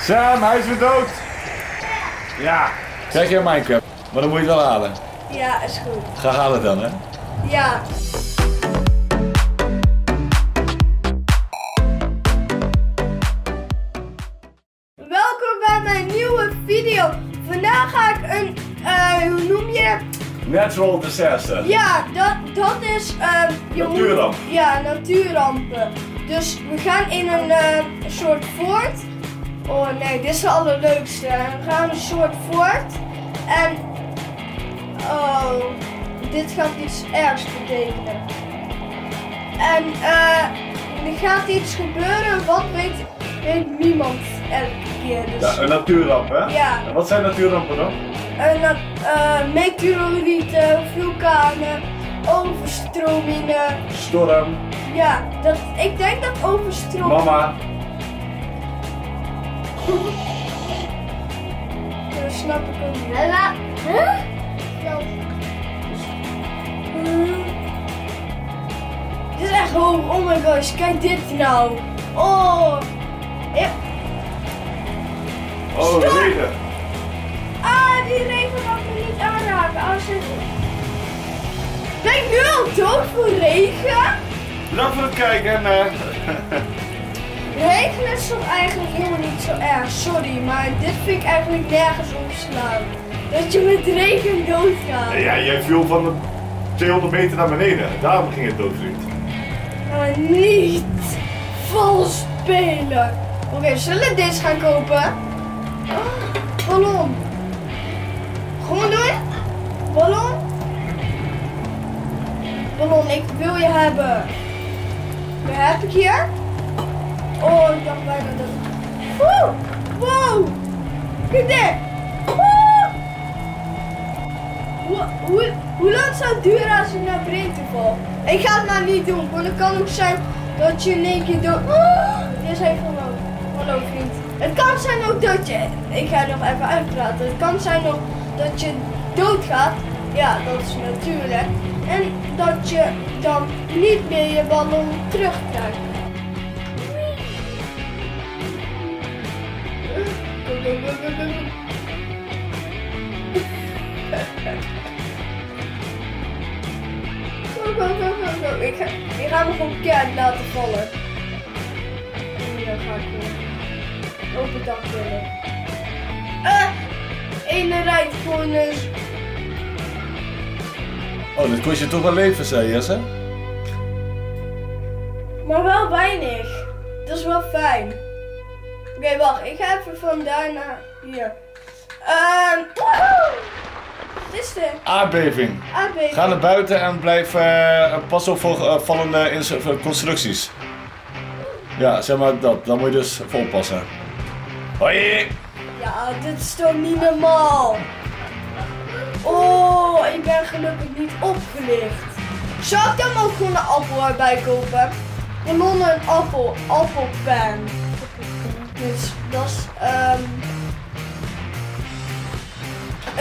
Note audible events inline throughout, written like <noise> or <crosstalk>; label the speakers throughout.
Speaker 1: Sam, hij is weer dood. Ja. Krijg je Minecraft? Maar dan moet je het wel halen.
Speaker 2: Ja, is goed.
Speaker 1: Ga halen dan, hè.
Speaker 2: Ja. Welkom bij mijn nieuwe video. Vandaag ga ik een, eh, hoe noem je dat?
Speaker 1: Natural disaster.
Speaker 2: Ja, dat, dat is... je moet-
Speaker 1: Natuurramp.
Speaker 2: ja, natuurrampen. Dus we gaan in een eh, soort fort. Oh nee, dit is het allerleukste. We gaan een soort fort. En... Oh, dit gaat iets ergs betekenen. En eh, er gaat iets gebeuren, wat weet, weet niemand elke keer. Dus,
Speaker 1: Ja, een natuurramp, hè?
Speaker 2: Ja.
Speaker 1: En wat zijn natuurrampen dan?
Speaker 2: en dat, eh, meteorieten, vulkanen, overstromingen.
Speaker 1: Storm,
Speaker 2: Ja, dat, ik denk dat overstromingen.
Speaker 1: mama.
Speaker 2: Dat snap ik ook niet.
Speaker 3: Huh?
Speaker 2: Dit is echt hoog. Oh my gosh, kijk dit nou. Oh. Ja.
Speaker 1: Oh,
Speaker 2: Stop.
Speaker 1: regen.
Speaker 2: Ah, die regen mag me niet aanraken. Als het... Ben ik nu al dood voor regen?
Speaker 1: Bedankt voor het kijken en eh, <laughs>
Speaker 2: Regen is toch eigenlijk helemaal niet zo erg. Sorry, maar dit vind ik eigenlijk nergens opslaan. Dat je met regen doodgaat.
Speaker 1: ja, jij viel van de 200 meter naar beneden. Daarom ging het dood, vriend.
Speaker 2: Maar niet vals spelen. Oké, zullen we deze gaan kopen? Oh, ballon. Gewoon doen? Ballon? Ballon, ik wil je hebben. Wat heb ik hier? Oh, ik dacht bijna dat... Wow! Kijk dit! Hoe, lang zou het duren als ik naar breedte val? Ik ga het maar niet doen, want het kan ook zijn dat je in één keer dood... Oh, is even hallo. Hallo vriend. Het kan zijn ook dat je... Ik ga nog even uitpraten. Het kan zijn ook dat je doodgaat. Ja, dat is natuurlijk. En dat je dan niet meer je ballon terugkrijgt. Go, go, go, go, go. Ik ga, ik ga hem gewoon keihard laten vallen. En dan ga ik weer op het dak willen. Eh, ene rijdt gewoon eens.
Speaker 1: Oh, dit kost je toch wel leven, zei Jesse?
Speaker 2: Maar wel weinig. Dat is wel fijn. Oké, wacht. Ik ga even van daar naar hier. Ehm, woehoe! Wat is dit?
Speaker 1: Aardbeving.
Speaker 2: AB.
Speaker 1: Ga naar buiten en blijf eh, pas op voor eh, vallende voor constructies. Ja, zeg maar dat. Dan moet je dus voor oppassen. Hoi!
Speaker 2: Ja, dit is toch niet normaal? Oh, ik ben gelukkig niet opgelicht. Zou ik dan ook gewoon een appel erbij kopen? Ballonnen een appel, appelpen. Dus dat is, ehm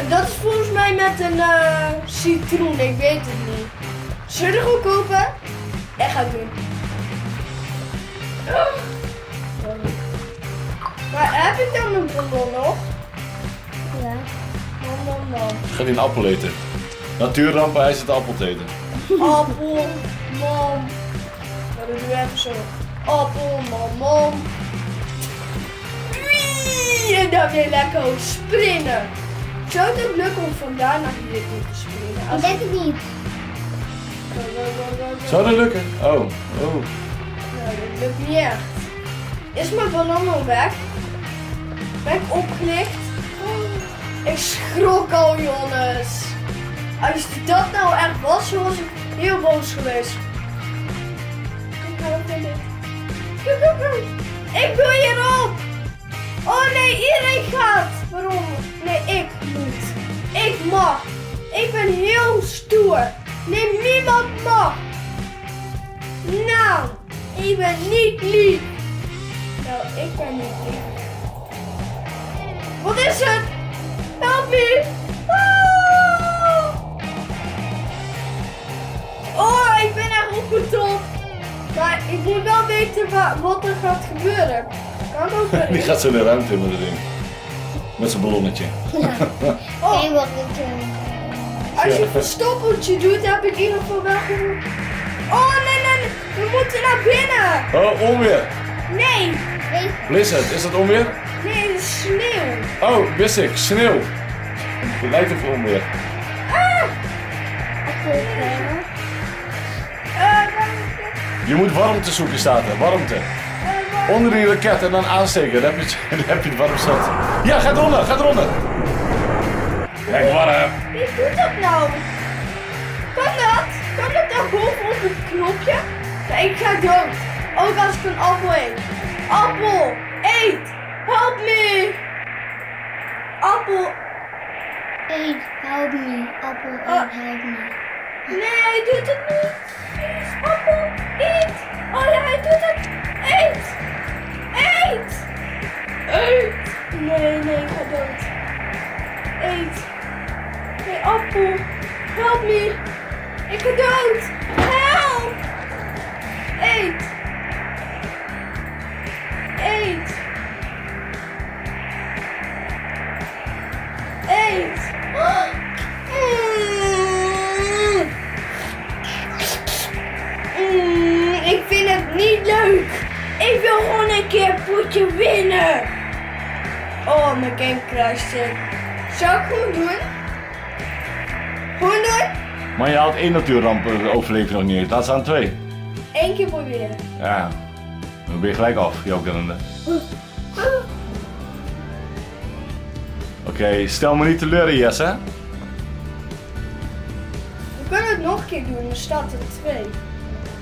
Speaker 2: dat is volgens mij met een eh, citroen, ik weet het niet. Zullen we gewoon kopen? Ik ga het doen. Maar heb ik dan een ballon nog?
Speaker 3: Ja.
Speaker 2: Man, man.
Speaker 1: Ga die een appel eten. Natuurrampen, hij zit appel te eten.
Speaker 2: Appel. Ja, dat doen we even zo. Appel, man, man. En dan weer lekker springen. Zou het ook lukken om vandaar naar hier te springen?
Speaker 3: Ik denk het niet.
Speaker 1: Zou dat lukken? Oh, oh.
Speaker 2: Nou, dat lukt niet echt. Is mijn ballon al weg? Ben ik opgelicht? Ik schrok al, jongens. Als dat nou echt was, was ik heel boos geweest. Go, go, go. Ik wil hierop! Oh nee, iedereen gaat! Waarom? Nee, ik moet. Ik mag. Ik ben heel stoer. Nee, niemand mag. Nou, ik ben niet lief. Nou, ik ben niet lief. Wat is het? Help me! Ah! Oh, ik ben echt opgetopt. Maar ik moet wel weten wa- wat er gaat gebeuren. <laughs>
Speaker 1: Die gaat zo de ruimte in met het ding. Met zijn ballonnetje.
Speaker 2: Oh, <laughs>
Speaker 3: Ik wil het doen.
Speaker 2: als je
Speaker 1: Ja.
Speaker 2: een verstoppeltje doet, heb ik in ieder geval wel genoeg. Oh, nee, nee, nee. We moeten naar binnen.
Speaker 1: Oh, onweer.
Speaker 2: Nee,
Speaker 1: Blizzard, is dat onweer?
Speaker 2: nee, het is sneeuw.
Speaker 1: Oh, wist ik. Sneeuw. Het lijkt op onweer.
Speaker 3: je het
Speaker 2: Eh, waar-
Speaker 1: Je moet warmte zoeken, staat er. Warmte. Onder die raket en dan aansteken. Dan heb je, <laughs> dan heb je het warm zat. Ja, ga eronder, ga eronder. Kijk, warm.
Speaker 2: Wie doet dat nou? Kan dat? Kan dat daar boven op het knopje? Nee, ik ga dood. Ook als ik een appel eet. Appel, eet. Help me. Appel.
Speaker 3: Eet, help me. Appel, eet, help me.
Speaker 2: Nee, hij doet het niet. Appel, eet. Oh ja, hij doet het. Eet. Eet. Eet. Nee, nee, ik ga dood. Eet. Nee, appel. Help me. Ik ga dood. Help. Een potje winnen. Oh, mijn game crashte. Zou ik gewoon doen? Gewoon doen?
Speaker 1: Maar je haalt één natuurramp overleef je nog niet eens. Laat staan twee.
Speaker 2: Eén keer proberen.
Speaker 1: Ja. Dan ben je gelijk af, jouw kennende. Oké, stel me niet teleur, Jesse.
Speaker 2: We kunnen het nog een keer doen, dan staat er twee.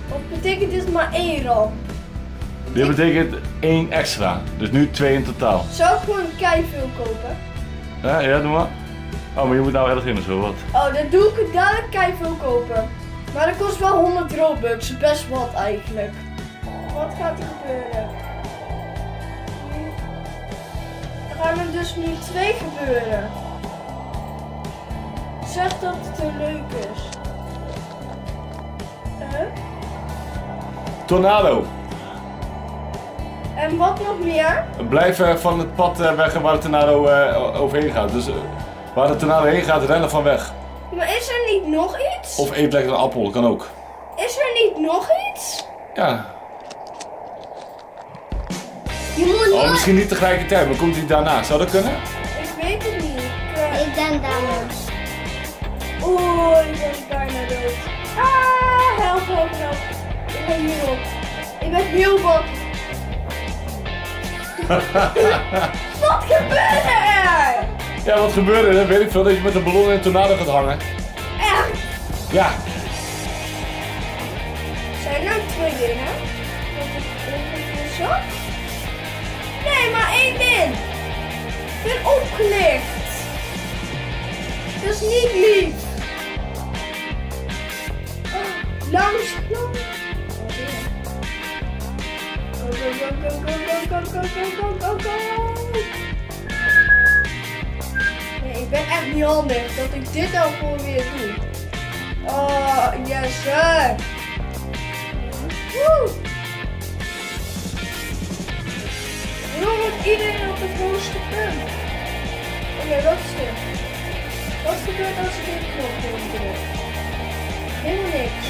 Speaker 2: Wat betekent dit maar één ramp?
Speaker 1: Dit betekent één extra. Dus nu twee in totaal.
Speaker 2: Zou ik gewoon kei veel kopen?
Speaker 1: Ja, ja, doe maar. Oh, maar je moet nou erg in of zo, wat?
Speaker 2: Oh, dan doe ik het dadelijk kei veel kopen. Maar dat kost wel 100 robux, best wat eigenlijk. Wat gaat er gebeuren? Er gaan er dus nu twee gebeuren. Zeg dat het er leuk is. Huh?
Speaker 1: Tornado.
Speaker 2: En wat nog meer?
Speaker 1: Blijf van het pad eh, weg waar de tornado eh, overheen gaat. Dus eh, waar de tornado heen gaat, rennen van weg.
Speaker 2: Maar is er niet nog iets?
Speaker 1: Of eet lekker een appel, kan ook.
Speaker 2: Is er niet nog iets?
Speaker 1: Ja.
Speaker 2: Je moet
Speaker 1: Oh,
Speaker 2: nog-
Speaker 1: misschien niet tegelijkertijd, maar komt hij daarna? Zou dat kunnen?
Speaker 2: Ik weet het niet. Ik,
Speaker 3: Ik ben daarna.
Speaker 2: Oeh, ik ben bijna dood. Ah, help, help, help. Ik ben hierop. Ik ben heel bang. <laughs> Wat gebeurt er?
Speaker 1: Ja, wat gebeurde er? Weet ik veel dat je met een ballon in een tornado gaat hangen.
Speaker 2: Echt?
Speaker 1: Ja.
Speaker 2: Zijn er nou twee dingen? Zo? Nee, maar één ding. Ik ben opgelicht. Dat is niet lief. Go, go, go. Nee, ik ben echt niet handig dat ik dit nou gewoon weer doe. Oh, yes sir. Woe! Waarom moet iedereen op het hoogste punt? Oké, dat is het. Wat gebeurt als ik dit knopje omdruk? Helemaal niks.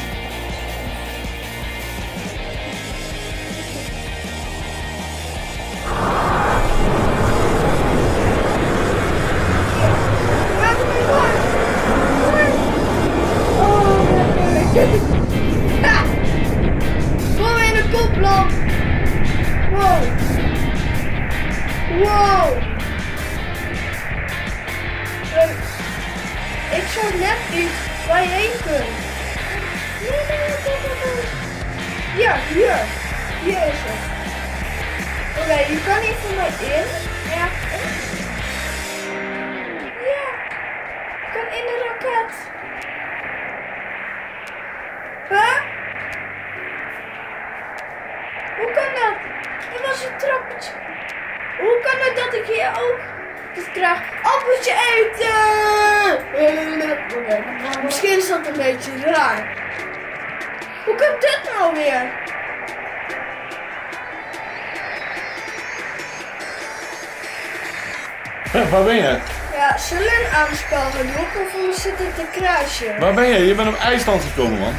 Speaker 2: In de raket. Huh? Hoe kan dat? Er was een trappetje. Hoe kan het dat ik hier ook dus graag appeltje eten? Misschien is dat een beetje raar. Hoe kan dit nou weer?
Speaker 1: Waar ben je?
Speaker 2: Ja, zullen we een aanspel gaan doen of we zitten te kruisen?
Speaker 1: Waar ben je? Je bent op IJsland gekomen, man.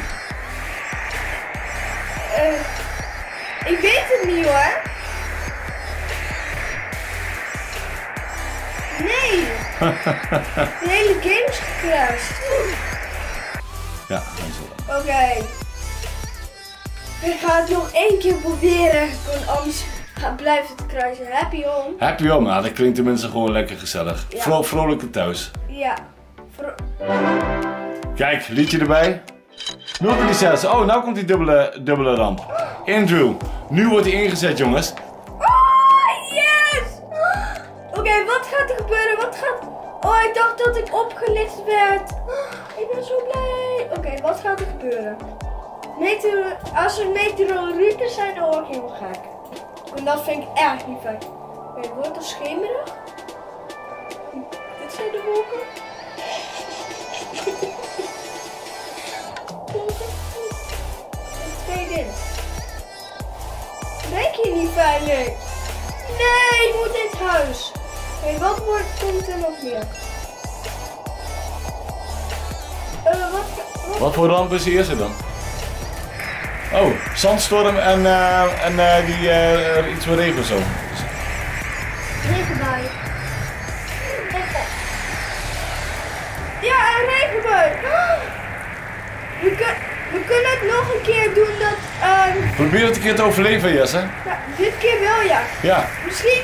Speaker 2: Eh, ik weet het niet hoor. Nee. <laughs> De hele game is gekruist.
Speaker 1: Ja.
Speaker 2: Oké. Ik ga het nog één keer proberen. Want anders ga, blijft het kruisen. Happy home.
Speaker 1: Happy home, nou, dat klinkt tenminste gewoon lekker gezellig.
Speaker 2: Ja.
Speaker 1: Vro vrolijke thuis.
Speaker 2: Ja. Vro-
Speaker 1: Kijk, liedje erbij. 036. Oh, nou komt die dubbele, dubbele ramp. Andrew, nu wordt hij ingezet, jongens.
Speaker 2: Oh, yes! Oké, wat gaat er gebeuren? Wat gaat... Oh, ik dacht dat ik opgelicht werd. Ik ben zo blij. Oké, wat gaat er gebeuren? Meteor... Als er meteorieten zijn, dan word ik heel gek. En dat vind ik echt niet fijn. Het wordt het schemerig? Dit zijn de wolken. Twee dingen. Denk je niet veilig? Nee, ik moet in het huis. Hé, wat wordt, komt er nog meer? Eh, wat, wat?
Speaker 1: Voor ramp is eerste dan? Oh, zandstorm en, eh, en eh, die, eh, iets van regen zo.
Speaker 3: Regenbui.
Speaker 2: Ja, een regenbui. <gasps> We, kun- we kunnen het nog een keer doen dat... ehm,
Speaker 1: Probeer het een keer te overleven, Jesse.
Speaker 2: ja, dit keer wel, ja.
Speaker 1: Ja,
Speaker 2: Misschien,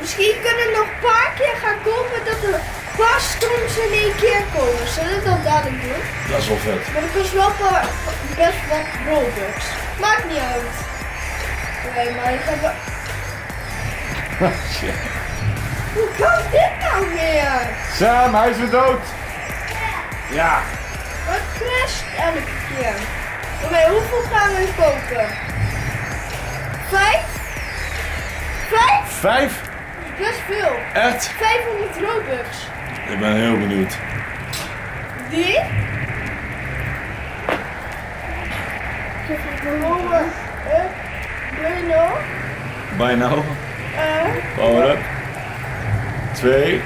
Speaker 2: misschien kunnen we nog een paar keer gaan komen dat er paar storms in één keer komen. Zullen we dat dadelijk doen?
Speaker 1: dat is wel vet.
Speaker 2: Maar dat kost wel paar, best wat Robux. Maakt niet uit. Oké, maar ik heb... wel- <laughs>
Speaker 1: Shit.
Speaker 2: Hoe kan dit nou weer?
Speaker 1: Sam, hij is weer dood. Ja.
Speaker 2: Wat crasht elke keer? Oké, hoeveel gaan we kopen? Vijf? Vijf?
Speaker 1: Vijf?
Speaker 2: Dat is best veel.
Speaker 1: Echt?
Speaker 2: 500 Robux.
Speaker 1: Ik ben heel benieuwd.
Speaker 2: Die? Power up. Bruno.
Speaker 1: Bij nou.
Speaker 2: Uh,
Speaker 1: Power up. Twee.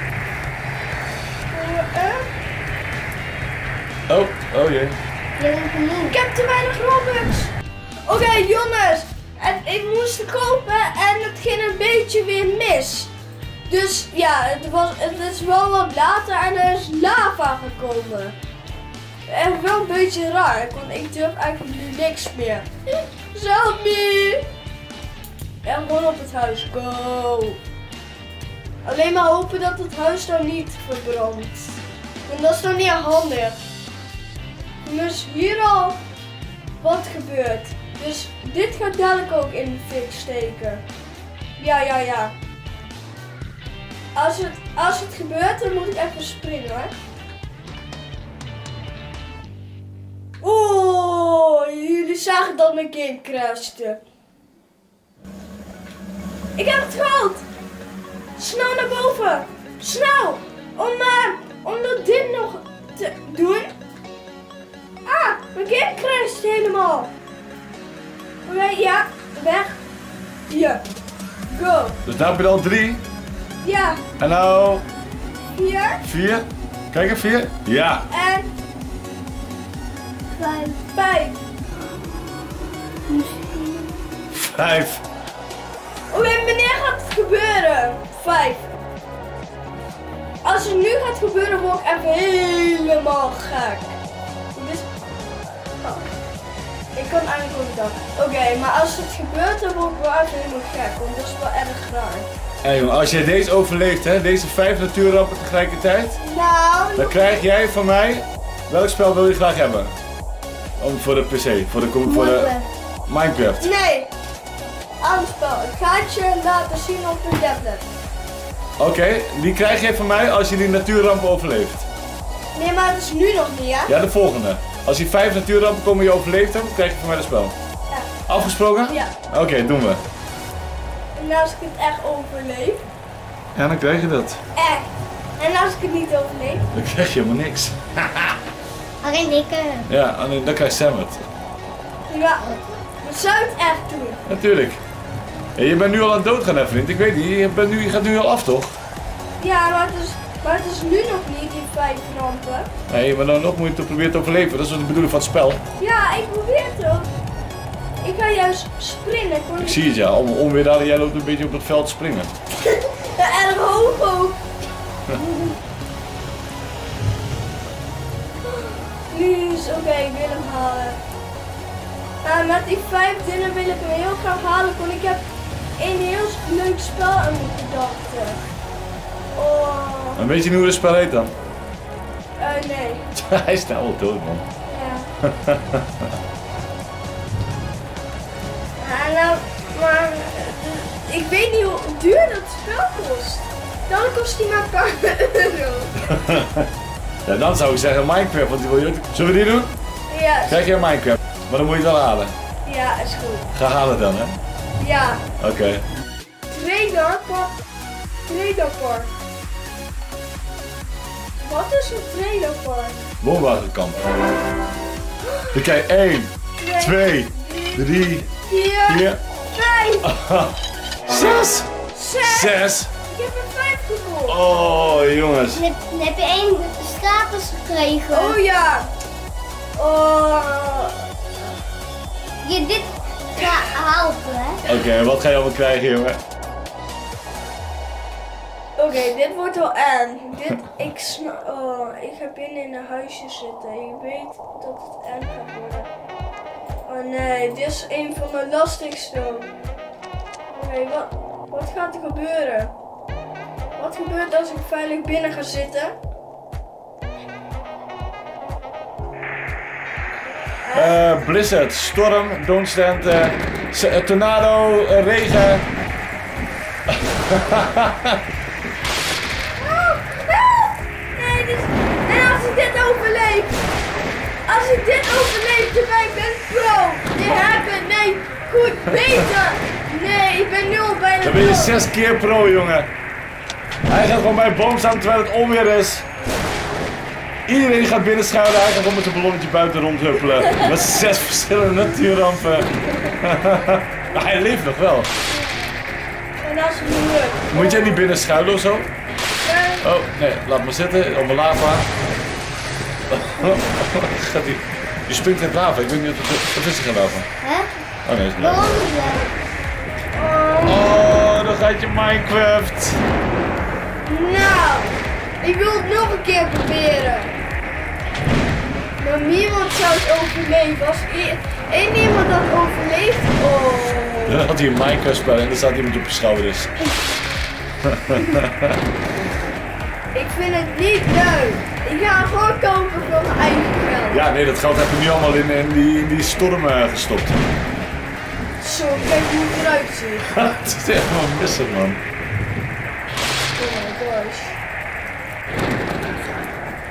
Speaker 1: Oh, oh jee.
Speaker 2: Ik heb te weinig Robux. Oké, jongens. En ik moest kopen en het ging een beetje weer mis. Dus ja, het, was, het is wel wat later en er is lava gekomen. Echt wel een beetje raar, want ik durf eigenlijk nu niks meer. Help me! En gewoon op het huis, go! Alleen maar hopen dat het huis dan niet verbrandt. Want dat is dan niet handig. Dus hier al wat gebeurt. Dus dit gaat dadelijk ook in de fik steken. Ja, ja, ja. Als het, als het gebeurt, dan moet ik even springen. Oeh, jullie zagen dat mijn game crashte. Ik heb het gehaald. Snel naar boven. Snel. Om, eh, om dat dit nog te doen. Ah, mijn game crasht helemaal. Ja, weg. Hier. Go.
Speaker 1: Dus daar heb je al drie.
Speaker 2: Ja,
Speaker 1: nou
Speaker 2: hier.
Speaker 1: vier. Kijk even vier. Ja.
Speaker 2: En
Speaker 3: Vijf.
Speaker 2: vijf.
Speaker 1: Vijf.
Speaker 2: Oké, wanneer gaat het gebeuren? Vijf. Als het nu gaat gebeuren, word ik even helemaal gek. Dus... Oh. Ik kan eigenlijk ook dat. Oké, maar als het gebeurt, dan word ik wel even helemaal gek. Want dat is wel erg raar.
Speaker 1: Hé jongen, als jij deze overleeft, hè, deze vijf natuurrampen tegelijkertijd,
Speaker 2: Nou,
Speaker 1: dan krijg jij van mij. Welk spel wil je graag hebben? Om, voor de PC, voor de, voor de Minecraft.
Speaker 2: nee. Aanspel. Ik ga het je laten zien op de tablet.
Speaker 1: Oké, die krijg jij van mij als je die natuurrampen overleeft.
Speaker 2: Nee, maar het is nu nog niet, hè?
Speaker 1: Ja, de volgende. Als die vijf natuurrampen komen en je overleeft hem, krijg je van mij het spel.
Speaker 2: Ja.
Speaker 1: Afgesproken?
Speaker 2: Ja.
Speaker 1: Oké, doen we.
Speaker 2: En als ik het echt overleef.
Speaker 1: Ja, dan krijg je dat.
Speaker 2: Echt. En als ik het niet overleef.
Speaker 1: Dan krijg je helemaal niks.
Speaker 3: Alleen dikke.
Speaker 1: Ja, alleen dan krijgt Sam het.
Speaker 2: Ja. Dat zou het echt doen.
Speaker 1: Natuurlijk. Ja, je bent nu al aan het doodgaan, hè, vriend. Ik weet niet, je, bent nu, je gaat nu al af, toch?
Speaker 2: Ja, maar het is, maar het is nu nog niet die vijf rampen.
Speaker 1: Nee, maar dan nog moet je toch proberen te overleven. Dat is wat de bedoeling van het spel.
Speaker 2: Ja, ik probeer toch. Ik ga juist springen. Kon
Speaker 1: Ik zie het ja, om onweer daar jij loopt een beetje op het veld springen. <laughs>
Speaker 2: Ja, erg hoog ook. <laughs> Is oké, ik wil hem halen. Met die vijf dingen wil ik hem heel graag halen, want ik heb een heel leuk spel aan mijn gedachten. Oh,
Speaker 1: En weet je nu hoe het spel heet dan?
Speaker 2: eh, nee. <laughs>
Speaker 1: Hij is nou al dood man.
Speaker 2: Ja maar eh, ik weet niet hoe duur dat spel kost. Dan kost hij maar een paar <laughs> euro.
Speaker 1: Ja, dan zou ik zeggen Minecraft, want die wil je ook... Zullen we die doen?
Speaker 2: Ja,
Speaker 1: Krijg je Minecraft? Maar dan moet je het wel halen.
Speaker 2: ja, is goed.
Speaker 1: Ga halen dan, hè?
Speaker 2: Ja,
Speaker 1: Oké.
Speaker 2: Trader Park. Trader Park. Wat is een Trader Park?
Speaker 1: Woonwagenkamp. Dan krijg je 1, 2, 3,
Speaker 2: 4,
Speaker 1: 4,
Speaker 2: 5,
Speaker 1: 6,
Speaker 2: 6.
Speaker 1: 6.
Speaker 2: Ik heb er 5 gekocht.
Speaker 1: Oh, jongens.
Speaker 3: Dan heb, dan heb je één status gekregen.
Speaker 2: Oh ja. Oh.
Speaker 3: Je dit gaat helpen, hè?
Speaker 1: Oké, wat ga je allemaal krijgen, jongen?
Speaker 2: Oké, dit wordt wel aan. Dit, ik sna- oh, ik ga binnen in een huisje zitten. Ik weet dat het aan gaat worden. Oh nee, dit is een van mijn lastigste. Oké, wat, wat gaat er gebeuren? Wat gebeurt als ik veilig binnen ga zitten?
Speaker 1: Eh, blizzard, storm, don't stand, eh, eh, tornado, eh, regen.
Speaker 2: Nee, dit, en als ik dit overleef. Als ik dit overleef, ik ben pro. Je hebt het, nee, goed, beter. Nee, ik ben nu al bijna
Speaker 1: Dan ben je zes keer pro, jongen. Hij gaat gewoon bij een boom staan terwijl het onweer is. Iedereen gaat binnen schuilen, hij gaat gewoon met zijn ballonnetje buiten rondhuppelen. <laughs> Met zes verschillende natuurrampen. <laughs> maar hij leeft nog wel.
Speaker 2: En dat is niet.
Speaker 1: Moet jij niet binnen schuilen of zo? Oh, nee, laat maar zitten, op mijn lava. <laughs> gaat hij. Je springt in het lava, ik weet niet of het, of is er geen lava.
Speaker 3: Hè?
Speaker 1: Oh nee, is het lava. Gaat je Minecraft.
Speaker 2: Nou, ik wil het nog een keer proberen. Maar niemand zou het overleven. Als i- één iemand dat overleeft, oh.
Speaker 1: Dan had hij een Minecraft spel en dan staat iemand op je schouders. <laughs>
Speaker 2: Ik vind het niet leuk. Ik ga gewoon kopen voor mijn eigen geld.
Speaker 1: Ja, nee, dat geld heb je nu allemaal in, in, die, in die storm gestopt.
Speaker 2: Zo, kijk hoe het eruit ziet. <laughs>
Speaker 1: het is echt wel missen, man.
Speaker 2: Oh my gosh.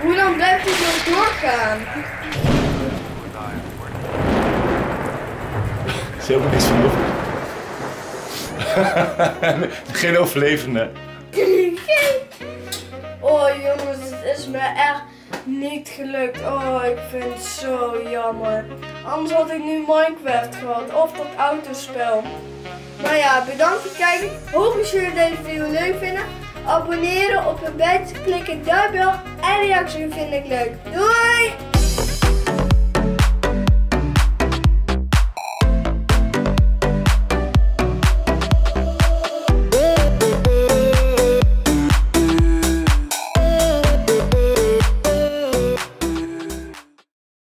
Speaker 2: Hoe lang blijft dit nog doorgaan?
Speaker 1: Er <laughs> is helemaal niks van over. <laughs> Geen overlevende.
Speaker 2: Oh jongens, het is me echt niet gelukt. Oh, ik vind het zo jammer. Anders had ik nu Minecraft gehad of dat autospel. Maar ja, bedankt voor het kijken. Dat jullie deze video leuk vinden. Abonneren op een badge, klikken duimbel en reactie vind ik leuk. Doei!